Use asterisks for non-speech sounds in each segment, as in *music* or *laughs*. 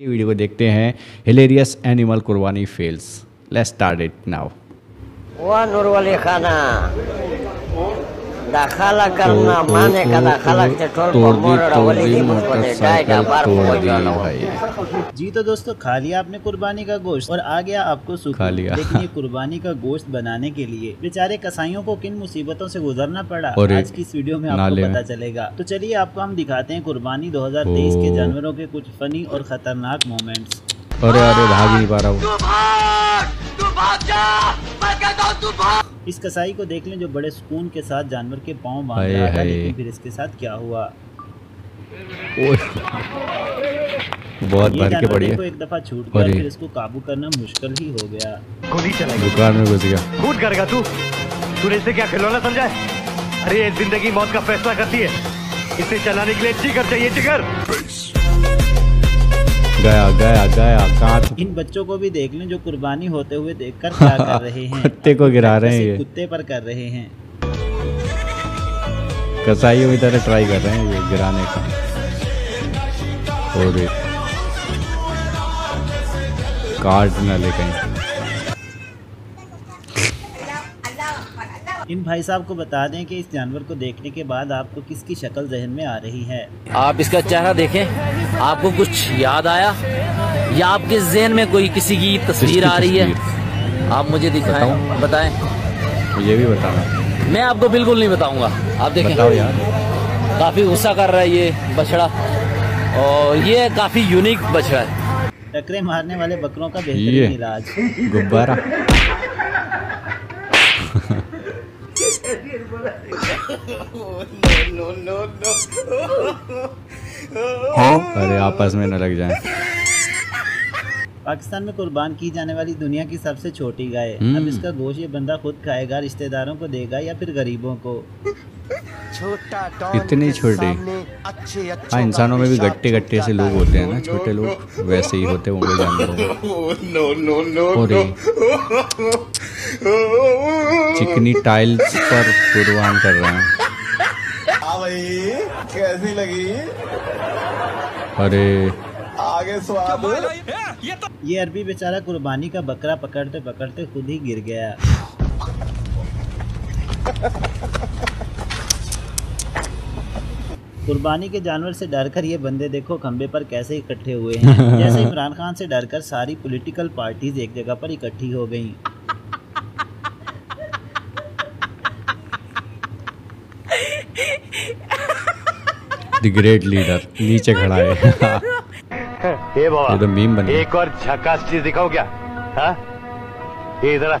ये वीडियो को देखते हैं। हिलेरियस एनिमल कुर्बानी fails let's start it now वाह नूर वाली Khana तो- तो- तो- pamora तोड़ wali दी di muspade dai motorcycle da bar तोड़ ko दी jalo भाई। जी तो दोस्तों खा लिया आपने कुर्बानी का गोश्त और आ गया आपको सुकून लिया। लेकिन ये कुर्बानी का गोश्त बनाने के लिए बेचारे कसाईयों को किन मुसीबतों से गुजरना पड़ा? और आज की इस वीडियो में आपको पता चलेगा। तो चलिए आपको हम दिखाते हैं कुर्बानी 2023 के जानवरों के कुछ फनी और खतरनाक मोमेंट्स। अरे अरे भाग नहीं पा रहा हूँ इस कसाई को देख लें जो बड़े सुकून के साथ जानवर के पाँव बाँध रहा था लेकिन फिर इसके साथ क्या हुआ? बहुत भर के पड़ी है। एक दफ़ा छूट गया फिर इसको काबू करना मुश्किल ही हो गया। गोली चलाएगी दुकान में घुस गया। कूद करेगा तू। तूने इसे क्या खिलौना समझा है? अरे ये ज़िंदगी मौत का फैसला करती है। इसे चलाने के लिए जिगर चाहिए जिगर गया गया गया कांच। इन बच्चों को भी देख लें जो कुर्बानी होते हुए देखकर क्या कर *laughs* रहे हैं। कुत्ते को गिरा रहे हैं ये। कुत्ते पर कर रहे हैं। कसाईयों की तरह ट्राई कर रहे हैं ये गिराने का। और काट ना ले कहीं। इन भाई साहब को बता दें कि इस जानवर को देखने के बाद आपको किसकी शक्ल जहन में आ रही है? आप इसका चेहरा देखें। आपको कुछ याद आया? या आपके जहन में कोई किसी की तस्वीर आ रही है? आप मुझे दिखाएँ बताएँ। ये भी बताना। मैं आपको बिल्कुल नहीं बताऊँगा। आप देखें। काफ़ी गुस्सा कर रहा है ये बछड़ा। और ये काफ़ी यूनिक बछड़ा है। टकरे मारने वाले बकरों का बेहतरीन इलाज। गुब्बारा। अरे आपस में न लग जाए। पाकिस्तान में कुर्बान की जाने वाली दुनिया की सबसे छोटी गाय। हम्म। अब इसका गोश्त ये बंदा खुद खाएगा रिश्तेदारों को देगा या फिर गरीबों को? इतनी छोटी। हाँ इंसानों में भी गट्टे गट्टे से लोग होते हैं। ना छोटे लोग वैसे ही होते होंगे जानवरों में। और चिकनी टाइल्स पर कुर्बान कर रहे हैं। कैसी लगी? अरे। आगे स्वाद। ये अरबी बेचारा कुर्बानी का बकरा पकड़ते पकड़ते खुद ही गिर गया। *laughs* कुर्बानी के जानवर से डरकर ये बंदे देखो खंबे पर कैसे इकट्ठे हुए हैं। जैसे इमरान खान से डरकर सारी पॉलिटिकल पार्टीज़ एक जगह पर इकट्ठी हो गईं। द ग्रेट लीडर नीचे खड़ा है। ये बाबा तो मीम बन एक और झकास चीज़ दिखाओ क्या? हाँ? ये जरा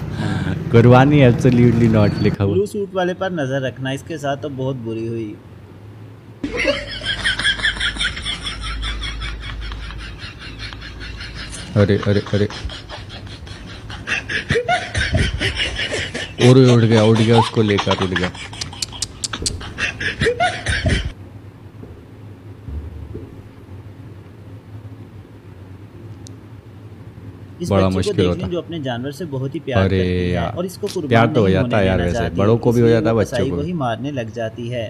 कुर्बानी एब्सोल्युटली नॉट लिखा हुआ। ब्लू सूट वाले पर नज़र रखना इसके साथ तो बहुत बुरी हुई। अरे अरे अरे। और उड़ गया उड़ गया उसको लेकर उड़ गया। इस बड़ा मुश्किल होता। लें जो अपने जानवर से बहुत ही प्यार अरे करती है और इसको प्यार तो हो जाता है यार वैसे, बड़ों को भी हो जाता है, बच्चों को ही मारने लग जाती है।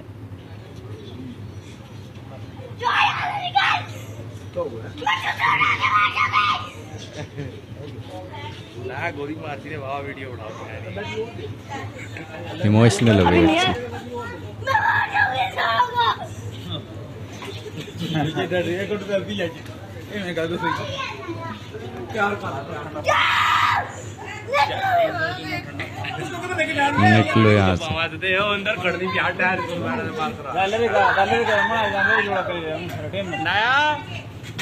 इमोशनल हो गई बच्ची। *laughs* निकलो यहाँ से।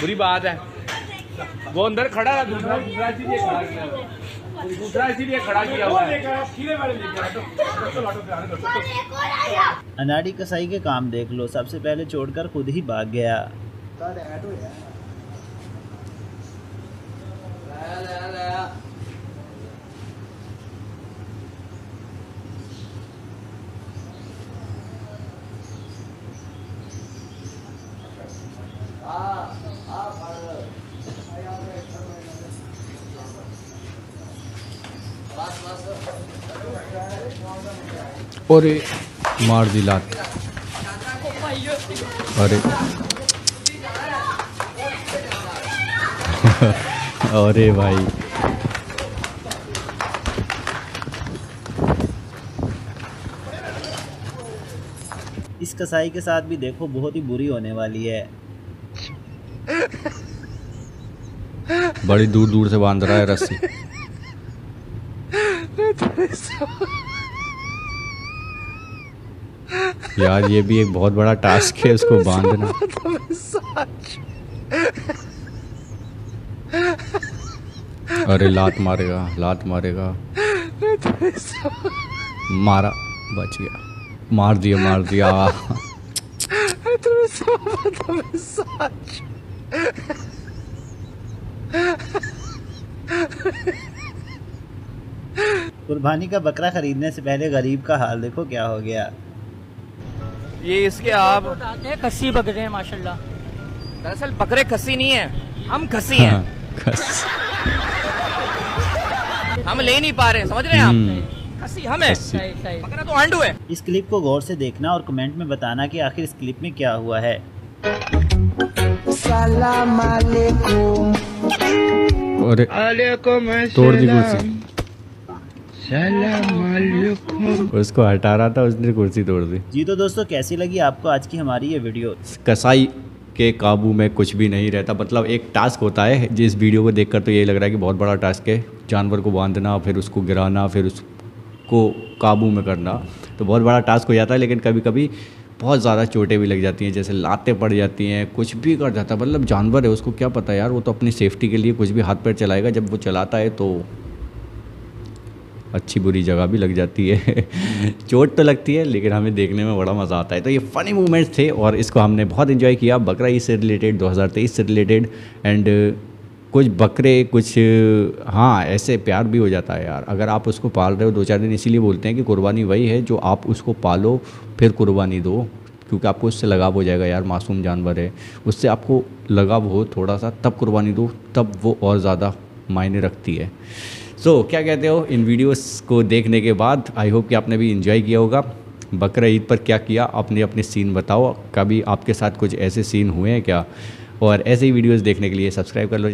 बुरी बात है। वो अंदर खड़ा है दूसरा दूसरा चीज़ खड़ा किया हुआ है। अनाड़ी कसाई के काम देख लो सबसे पहले छोड़कर खुद ही भाग गया। अरे मार दी लात। अरे। *laughs* अरे भाई। इस कसाई के साथ भी देखो बहुत ही बुरी होने वाली है। बड़ी दूर दूर से बाँध रहा है रस्सी। यार ये भी एक बहुत बड़ा टास्क है उसको बांधना। *laughs* अरे लात मारेगा लात मारेगा। मारा बच गया। मार दिया मार दिया। कुर्बानी का बकरा खरीदने से पहले गरीब का हाल देखो क्या हो गया। ये इसके आप कस्सी बकरे हैं माशाल्लाह। दरअसल बकरे खसी नहीं है हम खस्सी हैं। हाँ, खस- हम ले नहीं पा रहे समझ रहे हैं आप? हम्म, हम है। खस्सी। सही सही। बकरा तो आंडू है। इस क्लिप को गौर से देखना और कमेंट में बताना कि आखिर इस क्लिप में क्या हुआ है। अरे तोड़ दी कुर्सी। उसको हटा रहा था उसने कुर्सी तोड़ दी। जी तो दोस्तों कैसी लगी आपको आज की हमारी ये वीडियो? कसाई। के काबू में कुछ भी नहीं रहता। मतलब एक टास्क होता है, जिस वीडियो को देखकर तो यही लग रहा है कि बहुत बड़ा टास्क है। जानवर को बांधना, फिर उसको गिराना, फिर उसको काबू में करना तो बहुत बड़ा टास्क हो जाता है। लेकिन कभी कभी बहुत ज़्यादा चोटें भी लग जाती हैं, जैसे लातें पड़ जाती हैं, कुछ भी कर जाता है। मतलब जानवर है, उसको क्या पता यार, वो तो अपनी सेफ्टी के लिए कुछ भी हाथ पैर चलाएगा। जब वो चलाता है तो अच्छी बुरी जगह भी लग जाती है। *laughs* चोट तो लगती है, लेकिन हमें देखने में बड़ा मज़ा आता है। तो ये फ़नी मोमेंट्स थे और इसको हमने बहुत इन्जॉय किया। बकरा ईद से रिलेटेड 2023 से रिलेटेड एंड कुछ बकरे, कुछ हाँ ऐसे प्यार भी हो जाता है यार। अगर आप उसको पाल रहे हो दो चार दिन इसीलिए बोलते हैं कि कुर्बानी वही है जो आप उसको पालो, फिर कुर्बानी दो। क्योंकि आपको उससे लगाव हो जाएगा यार, मासूम जानवर है। उससे आपको लगाव हो थोड़ा सा, तब कुर्बानी दो, तब वो और ज़्यादा मायने रखती है। सो so, क्या कहते हो इन वीडियोस को देखने के बाद? आई होप कि आपने भी इन्जॉय किया होगा। बकर ईद पर क्या किया? अपने अपने सीन बताओ। कभी आपके साथ कुछ ऐसे सीन हुए हैं क्या? और ऐसे ही वीडियोस देखने के लिए सब्सक्राइब कर लो।